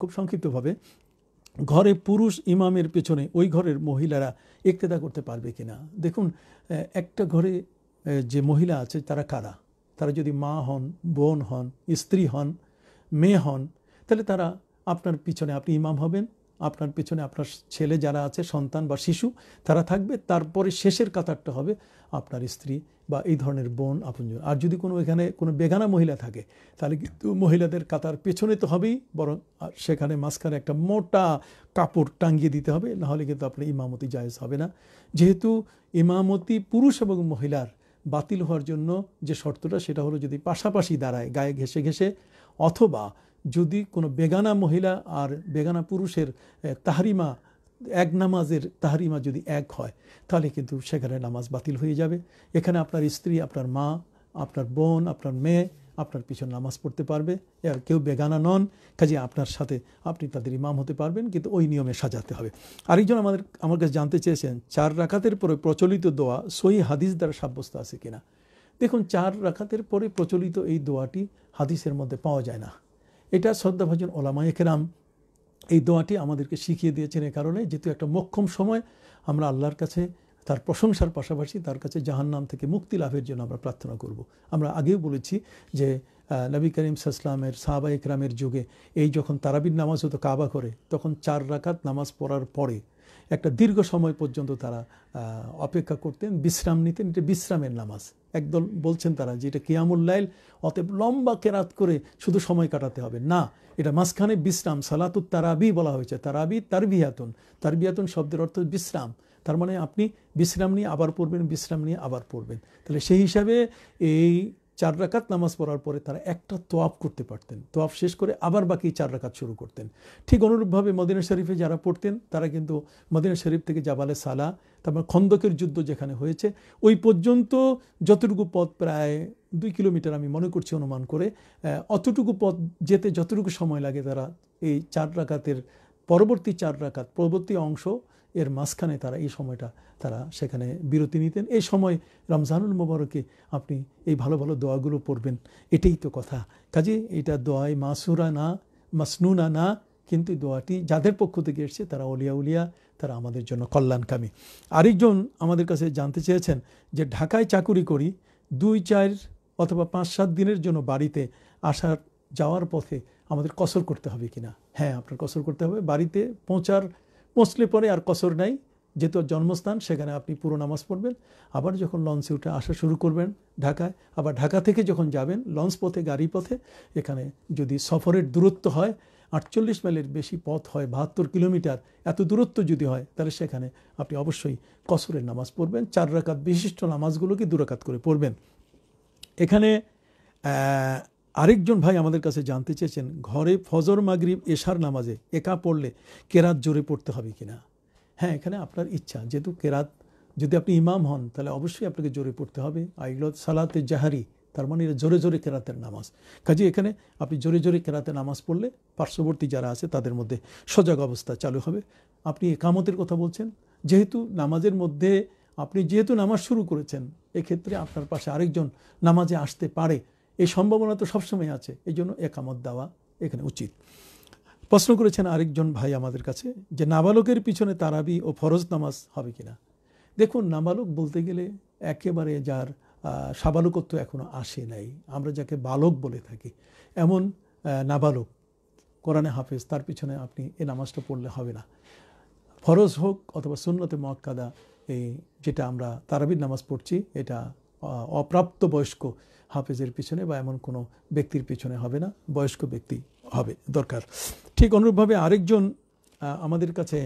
খুব সংক্ষিপ্তভাবে, ঘরে পুরুষ ইমামের পেছনে ওই ঘরের মহিলারা একতেদা করতে পারবে কিনা? দেখুন একটা ঘরে যে মহিলা আছে তারা কারা? তারা যদি মা হন, বোন হন, স্ত্রী হন, মেয়ে হন, তাহলে তারা আপনার পিছনে আপনি ইমাম হবেন আপনার পেছনে আপনার ছেলে যারা আছে, সন্তান বা শিশু, তারা থাকবে। তারপরে শেষের কাতারটা হবে আপনার স্ত্রী বা এই ধরনের বোন, আপনজন। আর যদি কোনো এখানে কোনো বেগানা মহিলা থাকে, তাহলে কিন্তু মহিলাদের কাতার পেছনে তো হবেই, বরং সেখানে মাঝখানে একটা মোটা কাপড় টাঙ্গিয়ে দিতে হবে নাহলে কিন্তু আপনার ইমামতি জায়েজ হবে না। যেহেতু ইমামতি পুরুষ এবং মহিলার বাতিল হওয়ার জন্য যে শর্তটা, সেটা হলো যদি পাশাপাশি দাঁড়ায়, গায়ে ঘেসে ঘেসে অথবা যদি কোনো বেগানা মহিলা আর বেগানা পুরুষের তাহারিমা, এক নামাজের তাহারিমা যদি এক হয়, তাহলে কিন্তু সেখানে নামাজ বাতিল হয়ে যাবে। এখানে আপনার স্ত্রী, আপনার মা, আপনার বোন, আপনার মেয়ে, আপনার পিছনে নামাজ পড়তে পারবে। আর কেউ বেগানা নন, কাজে আপনার সাথে আপনি তাদের ইমাম হতে পারবেন, কিন্তু ওই নিয়মে সাজাতে হবে। আরেকজন আমাদের, আমার কাছে জানতে চেয়েছেন, চার রাখাতের পরে প্রচলিত দোয়া সই হাদিস দ্বারা সাব্যস্ত আছে কিনা? দেখুন, চার রাখাতের পরে প্রচলিত এই দোয়াটি হাদিসের মধ্যে পাওয়া যায় না। এটা শ্রদ্ধাভাজন ওলামায় কেরাম এই দোয়াটি আমাদেরকে শিখিয়ে দিয়েছেন এ কারণে, যেহেতু একটা মক্ষম সময়, আমরা আল্লাহর কাছে তার প্রশংসার পাশাপাশি তার কাছে জাহান্নাম থেকে মুক্তি লাভের জন্য আমরা প্রার্থনা করব। আমরা আগেও বলেছি যে নবী করিম সাসলামের সাহাবা ইকরামের যুগে এই যখন তারাবির নামাজ হতো কাবা করে, তখন চার রাকাত নামাজ পড়ার পরে একটা দীর্ঘ সময় পর্যন্ত তারা অপেক্ষা করতেন, বিশ্রাম নিতেন। এটা বিশ্রামের নামাজ। একদল বলছেন তারা যে এটা কিয়ামুল্লাইল অতএব লম্বা কেরাত করে শুধু সময় কাটাতে হবে। না, এটা মাঝখানে বিশ্রাম, সালাতুত তারাবি বলা হয়েছে। তারাবি তারবিয়াতুন। তারবিয়াতুন শব্দের অর্থ বিশ্রাম। তার মানে আপনি বিশ্রাম নিয়ে আবার পড়বেন, বিশ্রাম নিয়ে আবার পড়বেন। তাহলে সেই হিসাবে এই চার রাকাত নামাজ পড়ার পরে তারা একটা তোয়াফ করতে পারতেন। তোয়াফ শেষ করে আবার বাকি চার রাকাত শুরু করতেন। ঠিক অনুরূপভাবে মদিনা শরীফে যারা পড়তেন, তারা কিন্তু মদিনা শরীফ থেকে জাবালে সালা, তারপর খন্দকের যুদ্ধ যেখানে হয়েছে, ওই পর্যন্ত যতটুকু পথ প্রায় দুই কিলোমিটার আমি মনে করছি অনুমান করে অতটুকু পথ যেতে যতটুকু সময় লাগে তারা এই চার রাকাতের পরবর্তী চার রাকাত, পরবর্তী অংশ এর মাঝখানে তারা এই সময়টা তারা সেখানে বিরতি নিতেন। এই সময় রমজানুল মোবারকে আপনি এই ভালো ভালো দোয়াগুলো পড়বেন, এটাই তো কথা। কাজে এটা দোয়াই মাসুরা না, মাসনুনা না, কিন্তু দোয়াটি যাদের পক্ষ থেকে এসছে তারা অলিয়া উলিয়া, তারা আমাদের জন্য কল্যাণকামী। আরেকজন আমাদের কাছে জানতে চেয়েছেন যে ঢাকায় চাকুরি করি, দুই, চার অথবা পাঁচ, সাত দিনের জন্য বাড়িতে আসার, যাওয়ার পথে আমাদের কসর করতে হবে কিনা? হ্যাঁ আপনার কসর করতে হবে, বাড়িতে পৌঁছার পৌঁছলে পরে আর কসর নাই যেহেতু জন্মস্থান, সেখানে আপনি পুরো নামাজ পড়বেন। আবার যখন লঞ্চে উঠে আসা শুরু করবেন ঢাকায়, আবার ঢাকা থেকে যখন যাবেন লঞ্চ পথে, গাড়ি পথে, এখানে যদি সফরের দূরত্ব হয়, আটচল্লিশ মাইলের বেশি পথ হয়, বাহাত্তর কিলোমিটার, এত দূরত্ব যদি হয়, তাহলে সেখানে আপনি অবশ্যই কসরের নামাজ পড়বেন। চার রাকাত বিশিষ্ট নামাজগুলোকে দুরাকাত করে পড়বেন। এখানে আরেকজন ভাই আমাদের কাছে জানতে চেয়েছেন, ঘরে ফজর, মাগরিব, এশার নামাজে একা পড়লে কেরাত জোরে পড়তে হবে কিনা? হ্যাঁ এখানে আপনার ইচ্ছা। যেহেতু কেরাত, যদি আপনি ইমাম হন, তাহলে অবশ্যই আপনাকে জোরে পড়তে হবে। আইলত সালাতে জাহারি, তার মানে এটা জোরে জোরে কেরাতের নামাজ। কাজে এখানে আপনি জোরে জোরে কেরাতে নামাজ পড়লে পার্শ্ববর্তী যারা আছে, তাদের মধ্যে সজাগ অবস্থা চালু হবে। আপনি একামতের কথা বলছেন। যেহেতু নামাজের মধ্যে আপনি যেহেতু নামাজ শুরু করেছেন, এক্ষেত্রে আপনার পাশে আরেকজন নামাজে আসতে পারে। এই সম্ভাবনা তো সবসময় আছে, এই জন্য একামত দেওয়া এখানে উচিত। প্রশ্ন করেছেন আরেকজন ভাই আমাদের কাছে যে, নাবালকের পিছনে তারাবি ও ফরজ নামাজ হবে কিনা? দেখুন, নাবালক বলতে গেলে একেবারে যার সাবালকত্ব এখনও আসে নাই। আমরা যাকে বালক বলে থাকি, এমন নাবালক, কোরআনে হাফেজ, তার পিছনে আপনি এই নামাজটা পড়লে হবে না। ফরজ হোক অথবা সুন্নতে মক্কাদা এই যেটা আমরা তারাবির নামাজ পড়ছি, এটা অপ্রাপ্ত বয়স্ক হাফেজের পিছনে বা এমন কোনো ব্যক্তির পিছনে হবে না, বয়স্ক ব্যক্তি হবে, দরকার। ঠিক অনুরূপভাবে আরেকজন আমাদের কাছে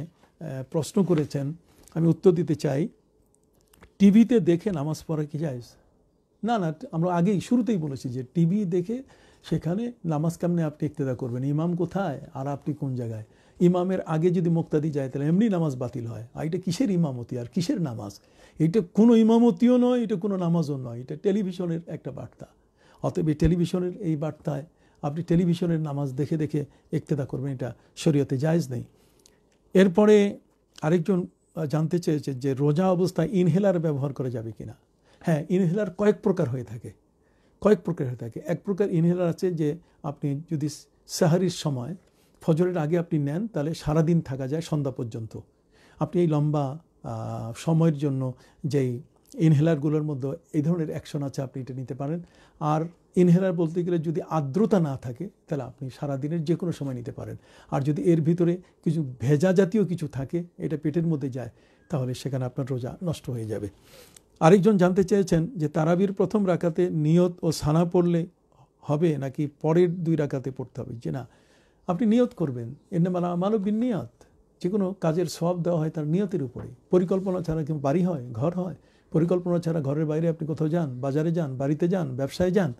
প্রশ্ন করেছেন, আমি উত্তর দিতে চাই, টিভিতে দেখে নামাজ পড়া কি যায় না না, আমরা আগেই, শুরুতেই বলেছি যে টিভি দেখে সেখানে নামাজ কেমনে আপনি ইক্তেদা করবেন? ইমাম কোথায়? আর আপনি কোন জায়গায়? ইমামের আগে যদি মুক্তাদি যায়, তাহলে এমনি নামাজ বাতিল হয়। আর এটা কিসের ইমামতি? আর কিসের নামাজ? এটা কোনো ইমামতিও নয়, এটা কোনো নামাজও নয়। এটা টেলিভিশনের একটা বার্তা। অতএব এই টেলিভিশনের এই বার্তায় আপনি টেলিভিশনের নামাজ দেখে দেখে একতেদা করবেন, এটা শরীয়তে জায়জ নেই। এরপরে আরেকজন জানতে চেয়েছে যে রোজা অবস্থায় ইনহেলার ব্যবহার করা যাবে কিনা। হ্যাঁ ইনহেলার কয়েক প্রকার হয়ে থাকে। কয়েক প্রকার হয়ে থাকে। এক প্রকার ইনহেলার আছে যে আপনি যদি সাহারির সময় ফজরের আগে আপনি নেন, তাহলে সারাদিন থাকা যায় সন্ধ্যা পর্যন্ত। আপনি এই লম্বা সময়ের জন্য যেই ইনহেলারগুলোর মধ্যে এই ধরনের অ্যাকশন আছে আপনি এটা নিতে পারেন। আর ইনহেলার বলতে গেলে যদি আর্দ্রতা না থাকে, তাহলে আপনি সারাদিনের যে কোনো সময় নিতে পারেন। আর যদি এর ভিতরে কিছু ভেজা জাতীয় কিছু থাকে, এটা পেটের মধ্যে যায়, তাহলে সেখানে আপনার রোজা নষ্ট হয়ে যাবে। আরেকজন জানতে চেয়েছেন যে তারাবির প্রথম রাখাতে নিয়ত ও সানা পড়লে হবে নাকি পরের দুই রাখাতে পড়তে হবে? যে না আপনি নিয়ত করবেন। এনে মালা আমালও নিয়ত যে কোনো কাজের সব দেওয়া হয় তার নিয়তের উপরে। পরিকল্পনা ছাড়া কেউ বাড়ি হয়, ঘর হয়, পরিকল্পনা ছাড়া ঘরের বাইরে আপনি কোথাও যান, বাজারে যান, বাড়িতে যান, ব্যবসায় যান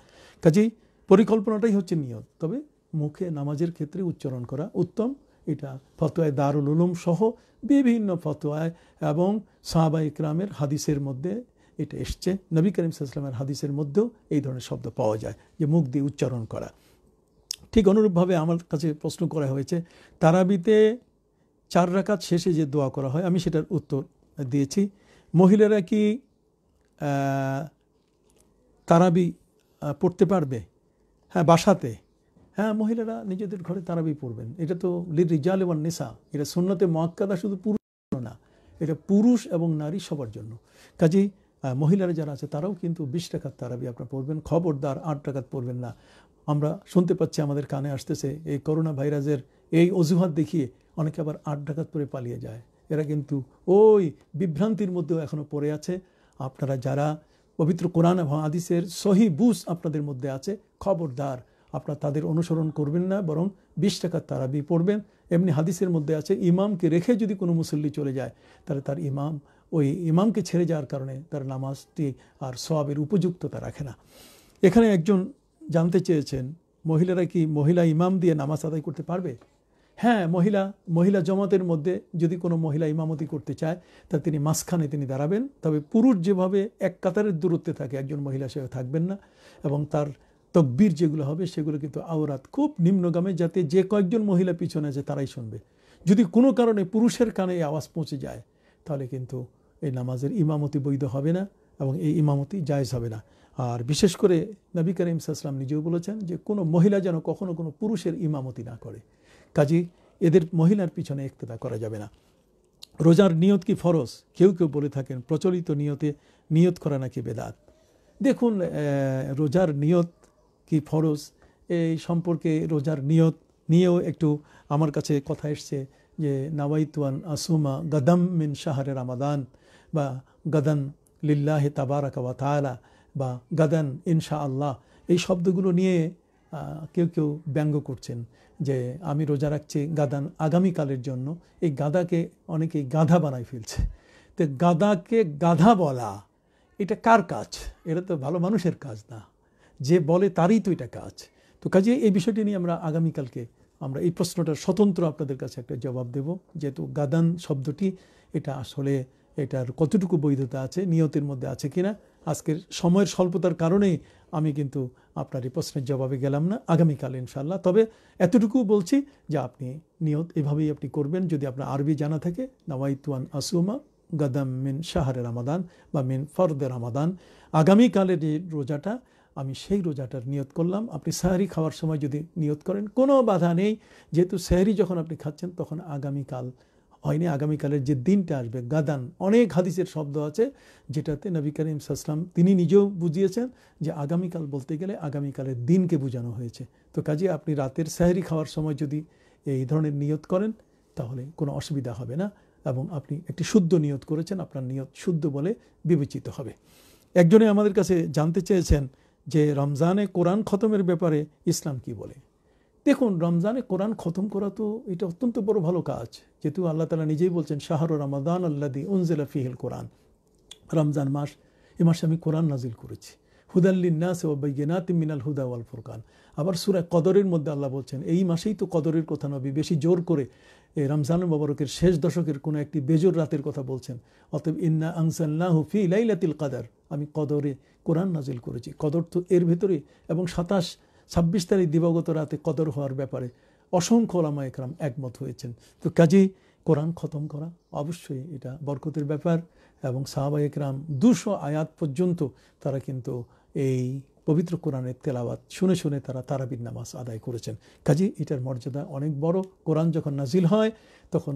কাজেই পরিকল্পনাটাই হচ্ছে নিয়ত। তবে মুখে নামাজের ক্ষেত্রে উচ্চারণ করা উত্তম। এটা ফতোয়ায় দারুল উলুম সহ বিভিন্ন ফতোয়ায় এবং সাহাবা ইকরামের হাদিসের মধ্যে এটা এসছে। নবী করিম সাল্লামের হাদিসের মধ্যেও এই ধরনের শব্দ পাওয়া যায় যে মুখ দিয়ে উচ্চারণ করা। ঠিক অনুরূপভাবে আমার কাছে প্রশ্ন করা হয়েছে, তারাবিতে চার রাকাত শেষে যে দোয়া করা হয়, আমি সেটার উত্তর দিয়েছি। মহিলারা কি তারাবি পড়তে পারবে? হ্যাঁ বাসাতে। হ্যাঁ মহিলারা নিজেদের ঘরে তারাবি পড়বেন। এটা তো রিজাল এবং নেশা এটা সুন্নতে মহাক্কাদা শুধু পুরুষ না, এটা পুরুষ এবং নারী সবার জন্য। কাজেই মহিলারা যারা আছে তারাও কিন্তু বিশ টাকার তারাবি আপনার পড়বেন, খবরদার আট টাকার পড়বেন না। আমরা শুনতে পাচ্ছি আমাদের কানে আসতেছে, এই করোনা ভাইরাসের এই অজুহাত দেখিয়ে অনেকে আবার আট ডাকাত পরে পালিয়ে যায়। এরা কিন্তু ওই বিভ্রান্তির মধ্যেও এখনও পড়ে আছে। আপনারা যারা পবিত্র কোরআন এবং আদিসের সহি বুস আপনাদের মধ্যে আছে, খবরদার, আপনারা তাদের অনুসরণ করবেন না, বরং বিশ টাকার তারাবি পড়বেন। এমনি হাদিসের মধ্যে আছে, ইমামকে রেখে যদি কোনো মুসল্লি চলে যায়, তাহলে তার ইমাম, ওই ইমামকে ছেড়ে যাওয়ার কারণে তার নামাজটি আর সবের উপযুক্ততা রাখে না। এখানে একজন জানতে চেয়েছেন, মহিলারা কি মহিলা ইমাম দিয়ে নামাজ আদায় করতে পারবে? হ্যাঁ মহিলা মহিলা জমাতের মধ্যে যদি কোনো মহিলা ইমামতি করতে চায়, তা তিনি মাঝখানে তিনি দাঁড়াবেন। তবে পুরুষ যেভাবে এক কাতারের দূরত্বে থাকে, একজন মহিলা সে থাকবেন না। এবং তার তকবির যেগুলো হবে, সেগুলো কিন্তু আওরাত খুব নিম্নগামে, যাতে যে কয়েকজন মহিলা পিছনে আছে তারাই শুনবে। যদি কোনো কারণে পুরুষের কানে এই আওয়াজ পৌঁছে যায়, তাহলে কিন্তু এই নামাজের ইমামতি বৈধ হবে না এবং এই ইমামতি জায়জ হবে না। আর বিশেষ করে নবী করিম সাসলাম নিজেও বলেছেন যে কোনো মহিলা যেন কখনো কোনো পুরুষের ইমামতি না করে। কাজী এদের মহিলার পিছনে একতেদা করা যাবে না। রোজার নিয়ত কি ফরজ? কেউ কেউ বলে থাকেন, প্রচলিত নিয়তে নিয়ত করা নাকি বেদাত। দেখুন রোজার নিয়ত কি ফরজ? এই সম্পর্কে রোজার নিয়ত নিয়েও একটু আমার কাছে কথা এসছে যে নাওয়াইতুয়ান আসুমা গদম মিন শাহরে রামাদান বা গদন লিল্লাহে তাবারাকা ওয়া তালা বা গাদান ইনশা আল্লাহ এই শব্দগুলো নিয়ে কেউ কেউ ব্যঙ্গ করছেন যে আমি রোজা রাখছি গাদান আগামীকালের জন্য। এই গাদাকে অনেকেই গাধা বানাই ফেলছে। তো গাদাকে গাধা বলা, এটা কার কাজ? এটা তো ভালো মানুষের কাজ না। যে বলে তারই তো এটা কাজ। তো কাজে এই বিষয়টি নিয়ে আমরা আগামীকালকে আমরা এই প্রশ্নটার স্বতন্ত্র আপনাদের কাছে একটা জবাব দেব, যেহেতু গাদান শব্দটি, এটা আসলে এটার কতটুকু বৈধতা আছে, নিয়তের মধ্যে আছে কিনা আজকের সময়ের স্বল্পতার কারণেই আমি কিন্তু আপনার এই প্রশ্নের জবাবে গেলাম না। আগামীকাল ইনশাল্লাহ তবে এতটুকু বলছি যে আপনি নিয়ত এভাবেই আপনি করবেন। যদি আপনার আরবি জানা থাকে, নওয়াইতুয়ান আসুমা গাদাম মিন শাহরে রামাদান বা মিন ফরদে রামাদান। আগামীকালের যে রোজাটা আমি সেই রোজাটার নিয়ত করলাম। আপনি সাহারি খাওয়ার সময় যদি নিয়ত করেন, কোনো বাধা নেই। যেহেতু সাহারি যখন আপনি খাচ্ছেন, তখন আগামীকাল হয়নি, আগামীকালের যে দিনটা আসবে, গাদান, অনেক হাদিসের শব্দ আছে, যেটাতে নবী করিম সাসলাম তিনি নিজেও বুঝিয়েছেন যে আগামীকাল বলতে গেলে আগামীকালের দিনকে বোঝানো হয়েছে। তো কাজে আপনি রাতের সাহেরি খাওয়ার সময় যদি এই ধরনের নিয়ত করেন, তাহলে কোনো অসুবিধা হবে না এবং আপনি একটি শুদ্ধ নিয়ত করেছেন, আপনার নিয়ত শুদ্ধ বলে বিবেচিত হবে। একজনে আমাদের কাছে জানতে চেয়েছেন যে রমজানে কোরআন খতমের ব্যাপারে ইসলাম কি বলে। দেখুন, রমজানে কোরআন খতম করা তো এটা অত্যন্ত বড় ভালো কাজ। যেহেতু আল্লাহ তালা নিজেই বলছেন, শাহর রমাদান আল্লাদি উনজিলা ফিহিল কোরআন। রমজান মাস, এ মাসে আমি কোরআন নাজিল করেছি। হুদাল্লিনাস ও বৈজ্ঞানাত মিনাল হুদা ওয়াল ফুরকান। আবার সুরায় কদরের মধ্যে আল্লাহ বলছেন, এই মাসেই তো কদরের কথা নবী, বেশি জোর করে এই রমজান মোবারকের শেষ দশকের কোনো একটি বেজোর রাতের কথা বলছেন। অতএব ইন্না আংসাল্লাহ ফি লাইলাতিল কাদার। আমি কদরে কোরআন নাজিল করেছি। কদর তো এর ভেতরে এবং সাতাশ ছাব্বিশ তারিখ দিবাগত রাতে কদর হওয়ার ব্যাপারে অসংখ্য ওলামা একরাম একমত হয়েছেন। তো কাজেই কোরআন খতম করা অবশ্যই এটা বরকতের ব্যাপার এবং সাহাবা একরাম দুশো আয়াত পর্যন্ত তারা কিন্তু এই পবিত্র কোরআনের তেলাওয়াত শুনে শুনে তারা তারাবির নামাজ আদায় করেছেন। কাজী এটার মর্যাদা অনেক বড়। কোরআন যখন নাজিল হয়, তখন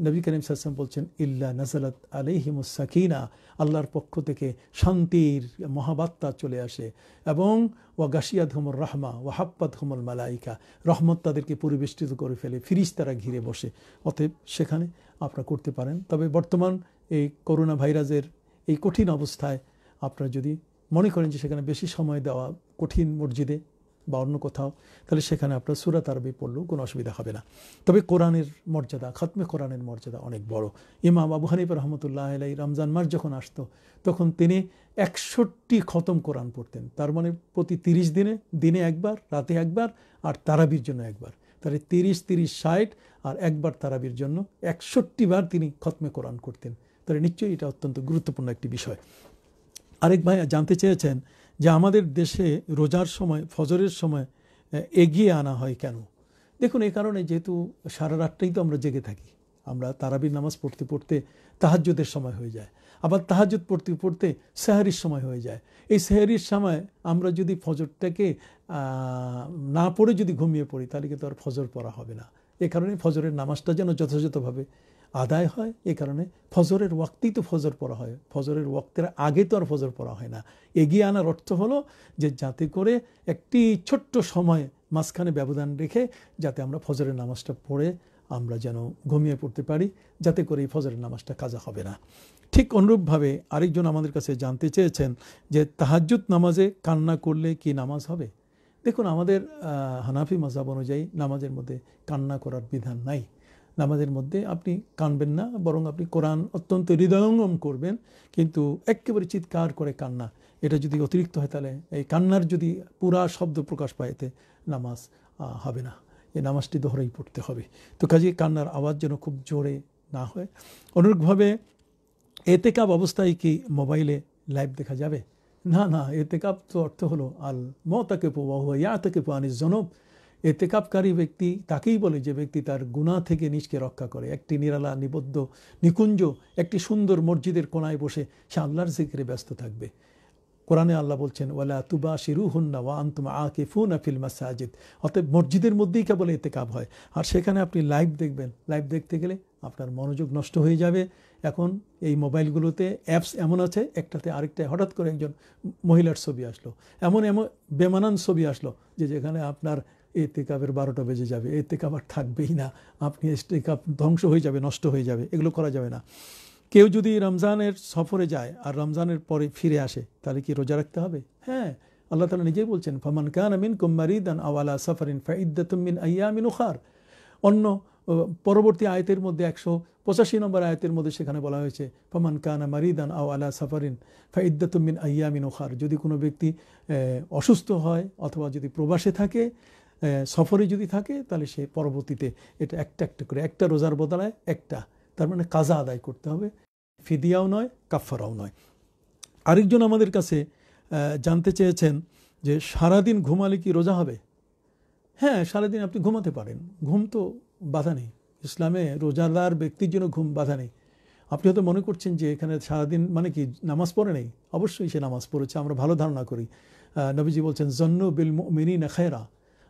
নবী করিম সাসম বলছেন, ইল্লা নাজালাত আলিহিমুসাকিনা আল্লাহর পক্ষ থেকে শান্তির মহাবাত্তা চলে আসে। এবং, ওয়া গাশিয়াদ হুমর রাহমা, ওয়া হাপ্পাত হুমল মালাইকা রহমত তাদেরকে পরিবেষ্টিত করে ফেলে ফিরিস তারা ঘিরে বসে। অতএব সেখানে আপনারা করতে পারেন। তবে বর্তমান এই করোনা ভাইরাসের এই কঠিন অবস্থায় আপনারা যদি মনে করেন যে সেখানে বেশি সময় দেওয়া কঠিন মসজিদে বা অন্য কোথাও, তাহলে সেখানে আপনার সুরাত আরবি পড়লেও কোনো অসুবিধা হবে না। তবে কোরআনের মর্যাদা, খতমে কোরআনের মর্যাদা অনেক বড়। ইমাম আবু হানিফ রহমতুল্লাহ আলাই রমজান মাস যখন আসতো, তখন তিনি একষট্টি খতম কোরআন পড়তেন। তার মানে প্রতি তিরিশ দিনে দিনে একবার, রাতে একবার, আর তারাবির জন্য একবার। তাহলে তিরিশ তিরিশ, ষাট, আর একবার তারাবির জন্য একষট্টি বার তিনি খতমে কোরআন করতেন। তাহলে নিশ্চয়ই এটা অত্যন্ত গুরুত্বপূর্ণ একটি বিষয়। আরেক ভাই জানতে চেয়েছেন যে আমাদের দেশে রোজার সময়, ফজরের সময় এগিয়ে আনা হয় কেন? দেখুন, এই কারণে যেহেতু সারা রাতটাই তো আমরা জেগে থাকি। আমরা তারাবির নামাজ পড়তে পড়তে তাহাজ্যদের সময় হয়ে যায়। আবার তাহাজুদ পড়তে পড়তে সেহারির সময় হয়ে যায়। এই সেহারির সময় আমরা যদি ফজরটাকে না পড়ে যদি ঘুমিয়ে পড়ি, তাহলে কিন্তু আর ফজর পড়া হবে না। এ কারণে ফজরের নামাজটা যেন যথাযথভাবে আদায় হয়, এ কারণে ফজরের ওয়াক্তেই তো ফজর পড়া হয়। ফজরের ওয়াক্তের আগে তো আর ফজর পড়া হয় না। এগিয়ে আনার অর্থ হলো যে যাতে করে একটি ছোট্ট সময় মাঝখানে ব্যবধান রেখে যাতে আমরা ফজরের নামাজটা পড়ে আমরা যেন ঘুমিয়ে পড়তে পারি, যাতে করে এই ফজরের নামাজটা কাজা হবে না। ঠিক অনুরূপভাবে আরেকজন আমাদের কাছে জানতে চেয়েছেন যে তাহাজুত নামাজে কান্না করলে কি নামাজ হবে? দেখুন, আমাদের হানাফি মজাব অনুযায়ী নামাজের মধ্যে কান্না করার বিধান নাই। নামাজের মধ্যে আপনি কানবেন না, বরং আপনি কোরআন অত্যন্ত হৃদয়ঙ্গম করবেন, কিন্তু একেবারে চিৎকার করে কান্না। এটা যদি অতিরিক্ত হয় তাহলে এই কান্নার যদি পুরা শব্দ প্রকাশ পায়, এতে নামাজ হবে না। এই নামাজটি দোহরাই পড়তে হবে। তো কাজে কান্নার আওয়াজ যেন খুব জোরে না হয়। অনুরূপভাবে এতেকাব অবস্থায় কি মোবাইলে লাইভ দেখা যাবে? না না, এতেকাব তো অর্থ হলো আল ম তাকে পো ইয়া তাকে পো আনিস জনব এতেকাপকারী ব্যক্তি তাকেই বলে যে ব্যক্তি তার গুণা থেকে নিজকে রক্ষা করে। একটি নিরালা, নিবদ্ধ, নিকুঞ্জ, একটি সুন্দর মসজিদের কোনায় বসে সে আল্লাহর জিকিরে ব্যস্ত থাকবে। কোরআনে আল্লাহ বলছেন, ওয়ালা তুবা শিরু হুন্না ওয়া আন্তুমা আকে ফুন আফিল মাসাজিদ। অতএব মসজিদের মধ্যেই কেবল এতেকাব হয়। আর সেখানে আপনি লাইভ দেখবেন। লাইভ দেখতে গেলে আপনার মনোযোগ নষ্ট হয়ে যাবে। এখন এই মোবাইলগুলোতে অ্যাপস এমন আছে, একটাতে আরেকটায় হঠাৎ করে একজন মহিলার ছবি আসলো। এমন এমন বেমানান ছবি আসলো যে যেখানে আপনার এতেকাবের বারোটা বেজে যাবে এতেকাব আর থাকবেই না। আপনি এতেকাব ধ্বংস হয়ে যাবে, নষ্ট হয়ে যাবে, এগুলো করা যাবে না। কেউ যদি রমজানের সফরে যায় আর রমজানের পরে ফিরে আসে, তাহলে কি রোজা রাখতে হবে? হ্যাঁ আল্লাহ তালা নিজেই বলছেন, ফমান কান আমিন কুম্মারিদান আওয়ালা সফরিন ফাইদ্দাতুমিন আইয়ামিন উখার। অন্য পরবর্তী আয়তের মধ্যে একশো পঁচাশি নম্বর আয়তের মধ্যে সেখানে বলা হয়েছে, ফমান কানা মারিদান আও আলা সাফারিন ফাইদ্দাতুমিন আইয়ামিন ওখার যদি কোনো ব্যক্তি অসুস্থ হয় অথবা যদি প্রবাসে থাকে সফরে যদি থাকে, তাহলে সে পরবর্তীতে এটা একটা একটা করে, একটা রোজার বদলায় একটা। তার মানে কাজা আদায় করতে হবে। ফিদিয়াও নয় কাফারাও নয়। আরেকজন আমাদের কাছে জানতে চেয়েছেন যে সারাদিন ঘুমালে কি রোজা হবে? হ্যাঁ সারাদিন আপনি ঘুমাতে পারেন। ঘুম তো বাধা নেই। ইসলামে রোজাদার ব্যক্তির জন্য ঘুম বাধা নেই। আপনি হয়তো মনে করছেন যে এখানে সারাদিন মানে কি নামাজ পড়ে নেই? অবশ্যই সে নামাজ পড়েছে, আমরা ভালো ধারণা করি। নবীজি বলছেন, জন্ন বিল মিনি না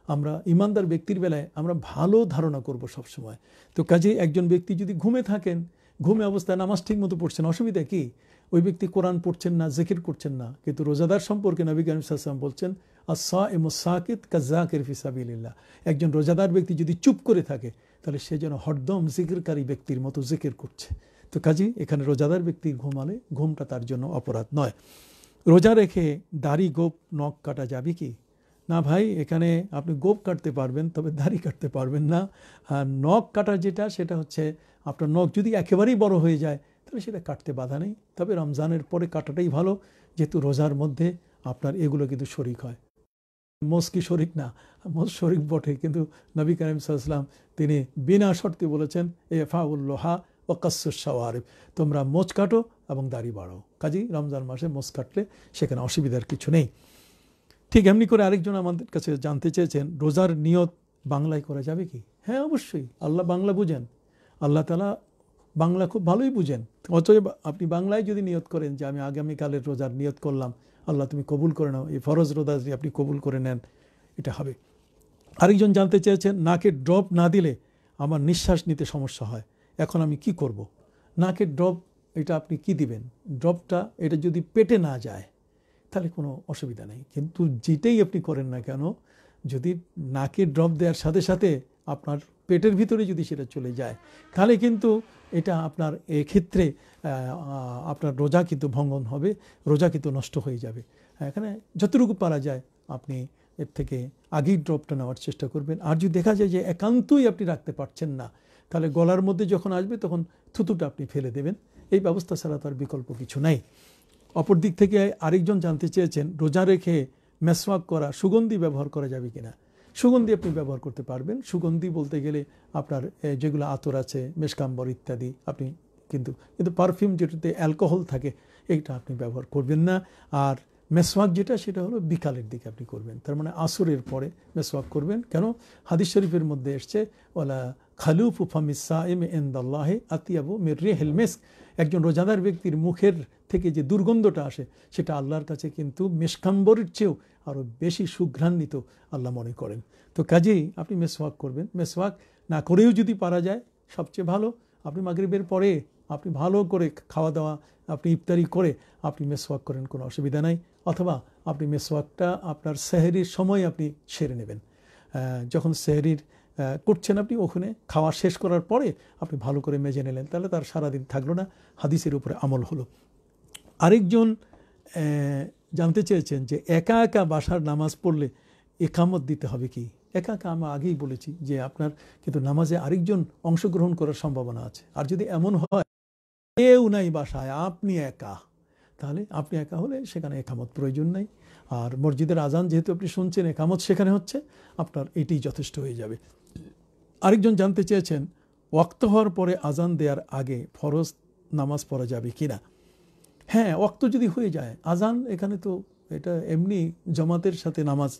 আমরা ইমানদার ব্যক্তির বেলায় আমরা ভালো ধারণা করব সবসময়। তো কাজে একজন ব্যক্তি যদি ঘুমে থাকেন, ঘুমে অবস্থায় নামাজ ঠিক মতো পড়ছেন, অসুবিধা কি? ওই ব্যক্তি কোরআন পড়ছেন না, জেকির করছেন না। কিন্তু রোজাদার সম্পর্কে নবী কালাম বলছেন আসা এমসাকিদ কাজাকের ফিসাবিল্লা একজন রোজাদার ব্যক্তি যদি চুপ করে থাকে, তাহলে সে যেন হরদম জিকিরকারী ব্যক্তির মতো জিকির করছে। তো কাজী এখানে রোজাদার ব্যক্তির ঘুমালে ঘুমটা তার জন্য অপরাধ নয়। রোজা রেখে দাড়ি গোপ নখ কাটা যাবে কি? না ভাই, এখানে আপনি গোপ কাটতে পারবেন, তবে দাড়ি কাটতে পারবেন না। আর নখ কাটা যেটা, সেটা হচ্ছে আপনার নখ যদি একেবারেই বড় হয়ে যায়, তাহলে সেটা কাটতে বাধা নেই। তবে রমজানের পরে কাটাটাই ভালো, যেহেতু রোজার মধ্যে আপনার এগুলো কিন্তু শরিক হয়। মোস কি শরিক না? মোস শরিক বটে, কিন্তু নবী করিম সাল্লাম তিনি বিনা শর্তে বলেছেন এ ফাউল্লোহা ও কাসুসাওয়ারিফ তোমরা মোচ কাটো এবং দাড়ি বাড়ো কাজেই রমজান মাসে মোচ কাটলে সেখানে অসুবিধার কিছু নেই। ঠিক এমনি করে আরেকজন আমাদের কাছে জানতে চেয়েছেন, রোজার নিয়ত বাংলায় করা যাবে কি? হ্যাঁ অবশ্যই। আল্লাহ বাংলা বুঝেন। আল্লাহ তালা বাংলা খুব ভালোই বুঝেন। অতএব আপনি বাংলায় যদি নিয়ত করেন যে, আমি আগামীকালের রোজার নিয়ত করলাম, আল্লাহ তুমি কবুল করে নাও, এই ফরজ রোজা যদি আপনি কবুল করে নেন, এটা হবে। আরেকজন জানতে চেয়েছেন, নাকে ড্রপ না দিলে আমার নিঃশ্বাস নিতে সমস্যা হয়, এখন আমি কি করব। নাকে ড্রপ, এটা আপনি কি দিবেন? ড্রপটা, এটা যদি পেটে না যায় তাহলে কোনো অসুবিধা নেই। কিন্তু যেটাই আপনি করেন না কেন, যদি নাকে ড্রপ দেওয়ার সাথে সাথে আপনার পেটের ভিতরে যদি সেটা চলে যায়, তাহলে কিন্তু এটা আপনার এক্ষেত্রে আপনার রোজা কিন্তু ভঙ্গন হবে রোজা কিন্তু নষ্ট হয়ে যাবে। এখানে যতটুকু পারা যায়, আপনি এর থেকে আগেই ড্রপটা নেওয়ার চেষ্টা করবেন। আর যদি দেখা যায় যে একান্তই আপনি রাখতে পারছেন না, তাহলে গলার মধ্যে যখন আসবে, তখন থুতুটা আপনি ফেলে দেবেন। এই ব্যবস্থা ছাড়া তার বিকল্প কিছু নাই। অপর দিক থেকে আরেকজন জানতে চেয়েছেন, রোজা রেখে মেসওয়াক করা সুগন্ধি ব্যবহার করা যাবে কিনা? সুগন্ধি আপনি ব্যবহার করতে পারবেন। সুগন্ধি বলতে গেলে আপনার যেগুলো আতর আছে মেশকাম্বর ইত্যাদি, আপনি কিন্তু কিন্তু পারফিউম যেটাতে অ্যালকোহল থাকে, এইটা আপনি ব্যবহার করবেন না। আর মেসওয়াক যেটা, সেটা হলো বিকালের দিকে আপনি করবেন। তার মানে আসরের পরে মেসওয়াক করবেন। কেন? হাদিস শরীফের মধ্যে এসছে ওলা খালুফ উফামিসা এম এন্দাল্লাহে আতিয়াবু মের রে হেলমেস একজন রোজাদার ব্যক্তির মুখের থেকে যে দুর্গন্ধটা আসে, সেটা আল্লাহর কাছে কিন্তু মেশকাম্বরের চেয়েও আরও বেশি সুঘ্রান্বিত আল্লাহ মনে করেন। তো কাজেই আপনি মেসওয়াক করবেন। মেসওয়াক না করেও যদি পারা যায়, সবচেয়ে ভালো, আপনি মাগরিবের পরে আপনি ভালো করে খাওয়া দাওয়া আপনি ইফতারি করে আপনি মেসওয়াক করেন, কোনো অসুবিধা নাই। অথবা আপনি মেসওয়াকটা আপনার সেহেরির সময় আপনি সেরে নেবেন। যখন সেহেরির করছেন আপনি ওখানে, খাওয়া শেষ করার পরে আপনি ভালো করে মেজে নিলেন, তাহলে তার সারাদিন থাকল না। হাদিসের উপরে আমল হলো। আরেকজন জানতে চেয়েছেন যে একা একা বাসার নামাজ পড়লে একামত দিতে হবে কি? একা একা আমি আগেই বলেছি যে আপনার কিন্তু নামাজে আরেকজন অংশগ্রহণ করার সম্ভাবনা আছে। আর যদি এমন হয়, কেউ নাই বাসায়, আপনি একা। তাহলে আপনি একা হলে সেখানে একামত প্রয়োজন নাই। আর মসজিদের আজান যেহেতু আপনি শুনছেন, একামত সেখানে হচ্ছে, আপনার এটি যথেষ্ট হয়ে যাবে। আরেকজন জানতে চেয়েছেন, ওয়াক্ত হওয়ার পরে আজান দেওয়ার আগে ফরজ নামাজ পড়া যাবে কি না হ্যাঁ ওক্ত যদি হয়ে যায়, আজান এখানে তো এটা এমনি জমাতের সাথে নামাজ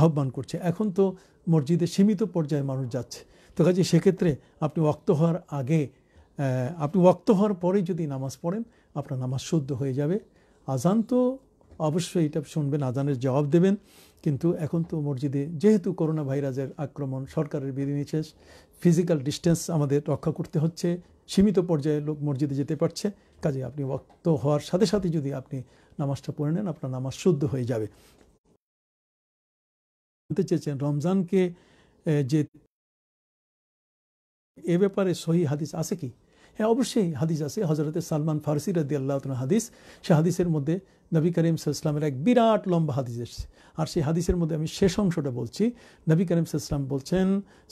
আহ্বান করছে। এখন তো মসজিদে সীমিত পর্যায়ে মানুষ যাচ্ছে। তো কাজে সেক্ষেত্রে আপনি ওক্ত হওয়ার আগে আপনি ওক্ত হওয়ার পরে যদি নামাজ পড়েন, আপনার নামাজ শুদ্ধ হয়ে যাবে। আজান তো অবশ্যই এটা শুনবেন, আজানের জবাব দেবেন। কিন্তু এখন তো মসজিদে যেহেতু করোনা ভাইরাসের আক্রমণ, সরকারের বিধিনিষেধ, ফিজিক্যাল ডিস্টেন্স আমাদের রক্ষা করতে হচ্ছে সীমিত পর্যায়ে লোক মসজিদে যেতে পারছে। কাজে আপনি ওক্ত হওয়ার সাথে সাথে যদি আপনি নামাজটা পড়ে নেন, আপনার নামাজ শুদ্ধ হয়ে যাবে। জানতে চেয়েছেন, রমজানকে যে এ ব্যাপারে সহি হাদিস আছে কি? হ্যাঁ অবশ্যই হাদিস আছে। হজরতে সালমান ফারসি রাদি আল্লাহ হাদিস, সে হাদিসের মধ্যে নবী করিম সাল্লামের এক বিরাট লম্বা হাদিস এসছে। আর সেই হাদিসের মধ্যে আমি শেষ অংশটা বলছি। নবী করিম সাল্লাম বলছেন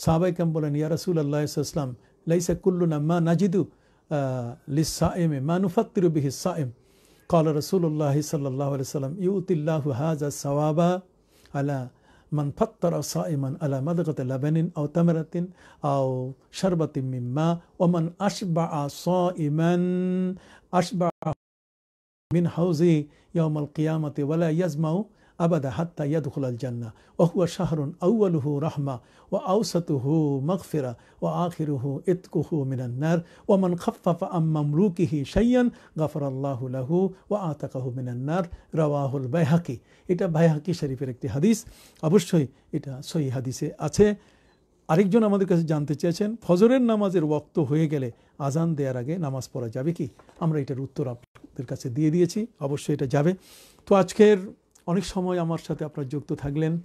সাহাবাই কাম বলেন, ইয়া রাসুল আল্লাহ সাল্লাম ليس كلنا ما نجد آه، للصائم ما نفطر به الصائم. قال رسول الله صلى الله عليه وسلم يؤتي الله هذا الثواب على من فطر صائما على مضغة لبن أو تمرة أو شربة من ماء ومن أشبع صائما أشبع من حوزه يوم القيامة ولا يزمع আবাদা হাত্তা ইয়াদুল জান্না ওহুয়া শাহরুন আউআলহু রাহমা ও আউসাতুহু মকফেরা ও আখিরুহু ইতকুহু মিনান্নার ওমান খফাফা আম্মাম রুকিহি সাইয়ান গাফর আল্লাহুলাহু ও আতাকাহু মিনান্নার রওয়াহুল বাইহাকি। এটা বাইহাকি শরীফের একটি হাদিস। অবশ্যই এটা সহি হাদিসে আছে। আরেকজন আমাদের কাছে জানতে চেয়েছেন, ফজরের নামাজের ওক্ত হয়ে গেলে আজান দেওয়ার আগে নামাজ পড়া যাবে কি? আমরা এটার উত্তর আপনাদের কাছে দিয়ে দিয়েছি, অবশ্যই এটা যাবে। তো আজকের অনেক সময় আমার সাথে আপনারা যুক্ত থাকলেন।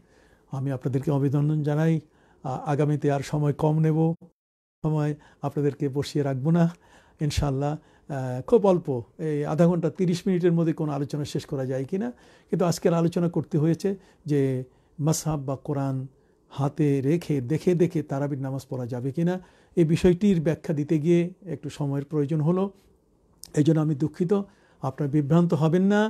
আমি আপনাদেরকে অভিনন্দন জানাই। আগামীতে আর সময় কম নেব। সময় আপনাদেরকে বসিয়ে রাখব না। ইনশাল্লাহ খুব অল্প। এই আধা ঘণ্টা তিরিশ মিনিটের মধ্যে কোনো আলোচনা শেষ করা যায় কি না? কিন্তু আজকের আলোচনা করতে হয়েছে যে মাসাব বা কোরআন হাতে রেখে, দেখে দেখে তারাবির নামাজ পড়া যাবে কি না? এই বিষয়টির ব্যাখ্যা দিতে গিয়ে একটু সময়ের প্রয়োজন হলো। এই জন্য আমি দুঃখিত। আপনার বিভ্রান্ত হবেন না।